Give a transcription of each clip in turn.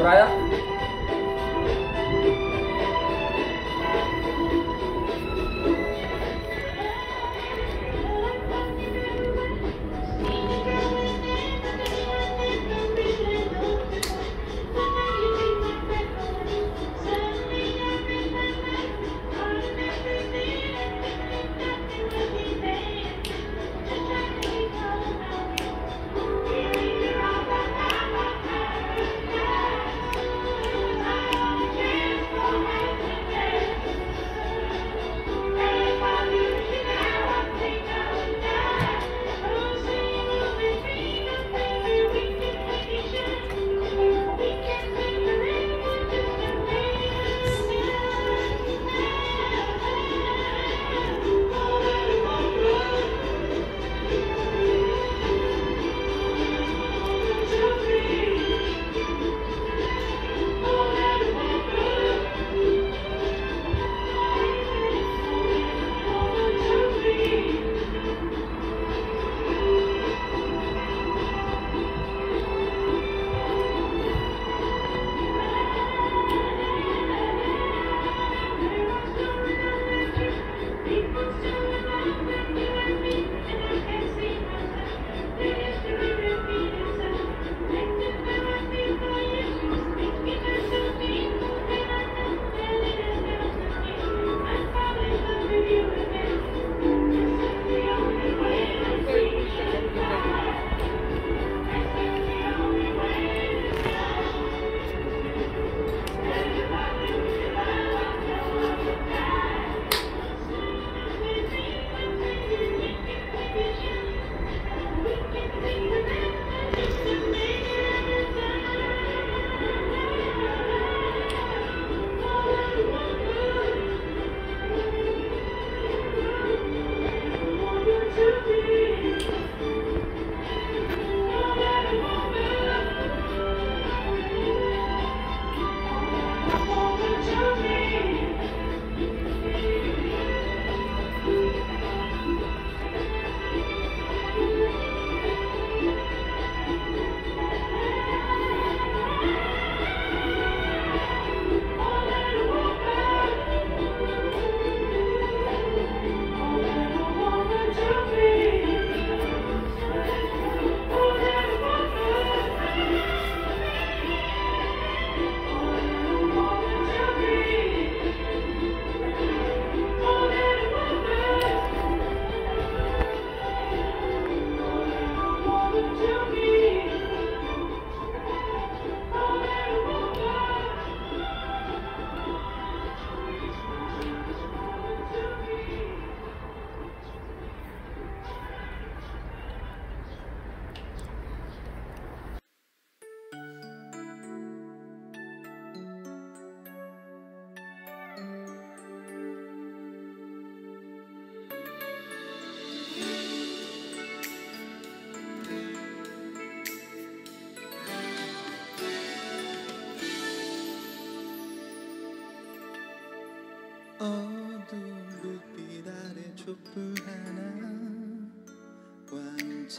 किराया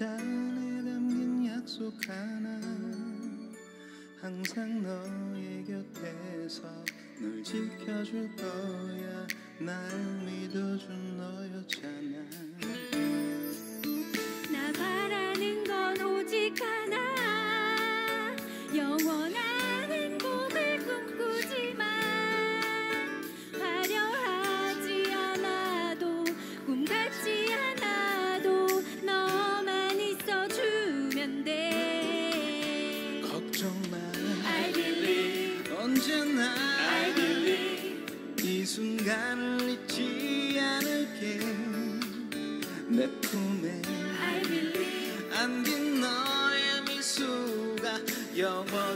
잔에 담긴 약속 하나 항상 너의 곁에서 널 지켜줄 거야. 날 믿어준 너였잖아.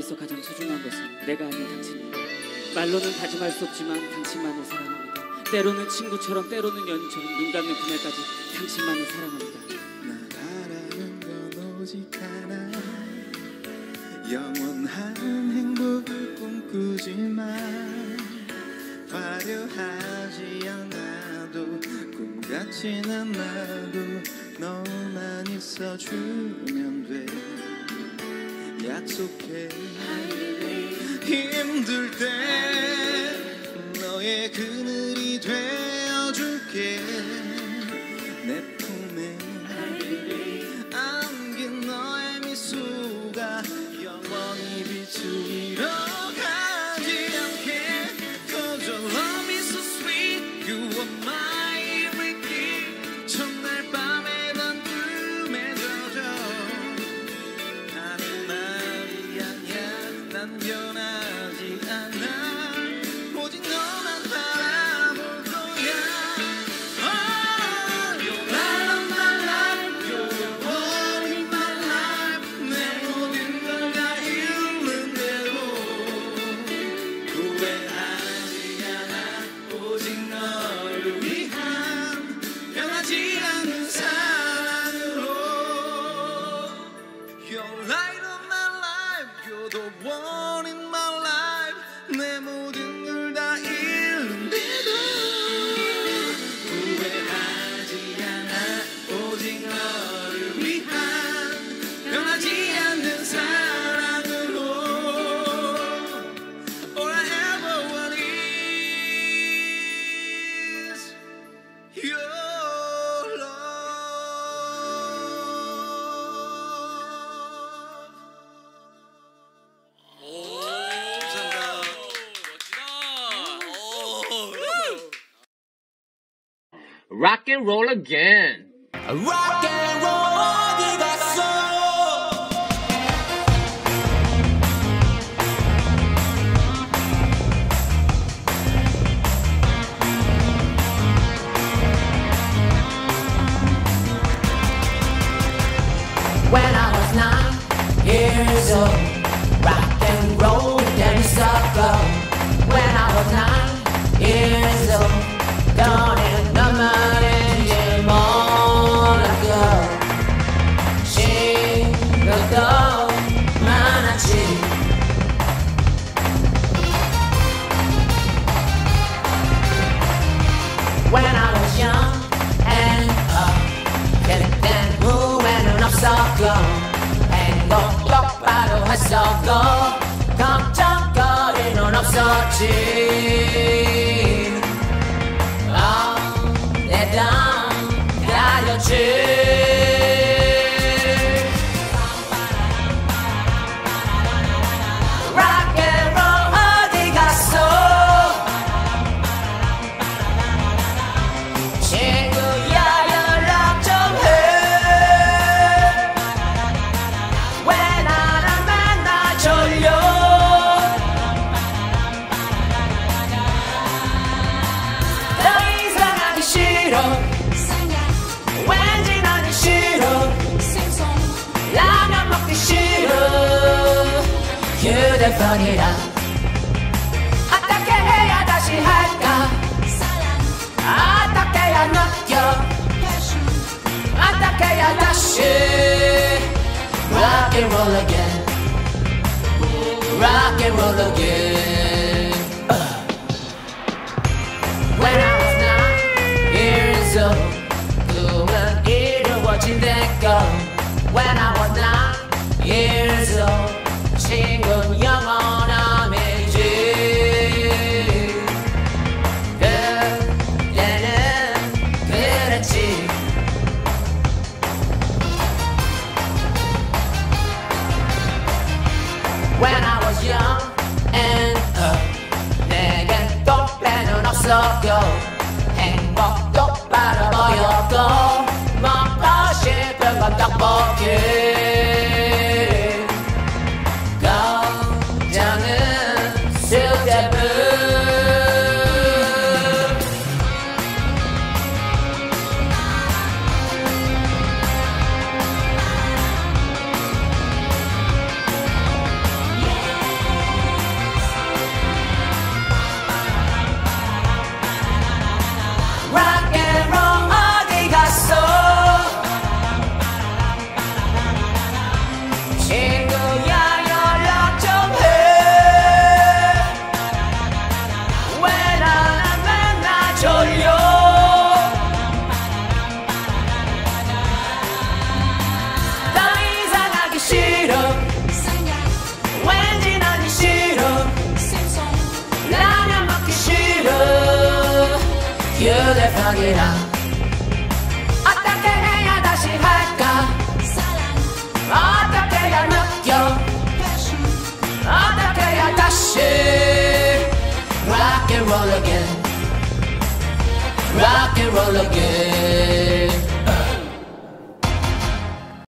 있어 가장 소중한 것은 내가 아닌 당신입니다. 말로는 다짐할 수 없지만 당신만을 사랑합니다. 때로는 친구처럼 때로는 연인처럼 눈 감는 그날까지 당신만을 사랑합니다. 나라는 건 오직 하나 영원한 행복을 꿈꾸지만 화려하지 않아도 꿈같진 않아도 너만 있어주면 돼 약속해. 힘들 때 너의 그늘이 되어줄게 rock and roll again. Rock and roll. When I was nine years old, rock and roll didn't. When I was nine years 했었고 걱정거리는 없었지. 내담 가렸지 Rock and roll again. Rock and roll again. Uh. When I was nine years old I was either watching that go When I was nine years old 情人。 없었고 행복 똑바로 보였고 먹고 싶은 건 떡볶이 사랑이라 어떻게 해야 다시 할까 어떻게 해야 느껴 어떻게 해야 다시 rock and roll again rock and roll again